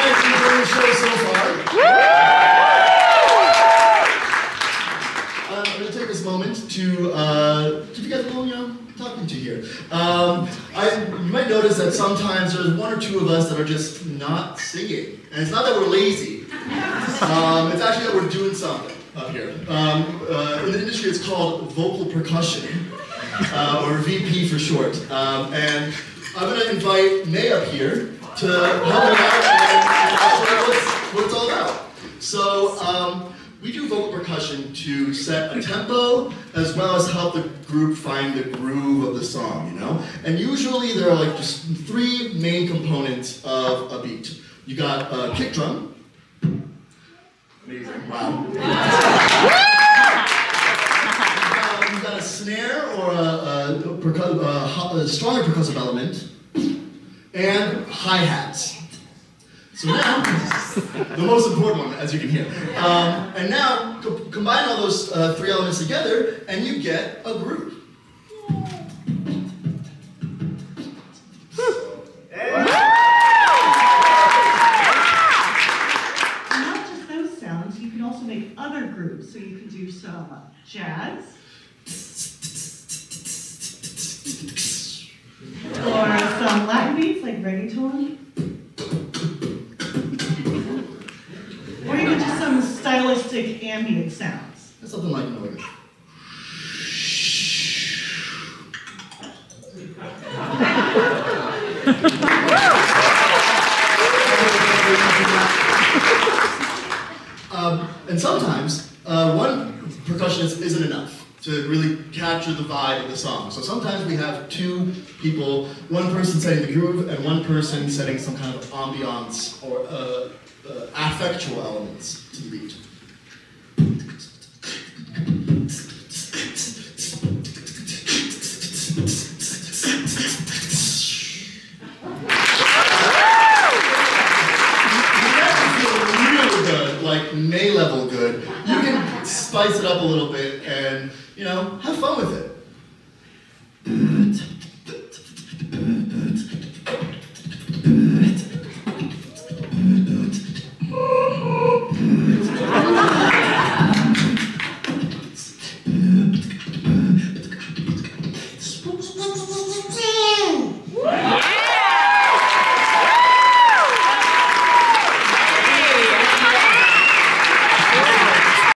guys enjoying the show so far? Uh, I'm going to take this moment to uh, give you a little, you talking to here. Um, I, you might notice that sometimes there's one or two of us that are just not singing. And it's not that we're lazy. Um, it's actually that we're doing something up here. Um, uh, in the industry, it's called vocal percussion, uh, or VP for short. Um, and I'm going to invite May up here to help me out and, and I'll show you what it's, what it's all about. So, um, we do vocal percussion to set a tempo as well as help the group find the groove of the song, you know? And usually there are like just three main components of a beat. You got a kick drum. Amazing, wow. Uh, you got a snare or a, a, percu- a a stronger percussive element, and hi-hats. So now, the most important one, as you can hear. Um, and now, co- combine all those uh, three elements together, and you get a group. Not just those sounds, you can also make other grooves. So you can do some jazz. Or some Latin beats like reggaeton. Some stylistic ambient sounds. Something like noise. Um, and sometimes uh, one percussionist isn't enough to really capture the vibe of the song. So sometimes we have two people, one person setting the groove and one person setting some kind of ambiance or uh, uh, affectual elements to the beat. Like May level good, you can spice it up a little bit and, you know, have fun with it.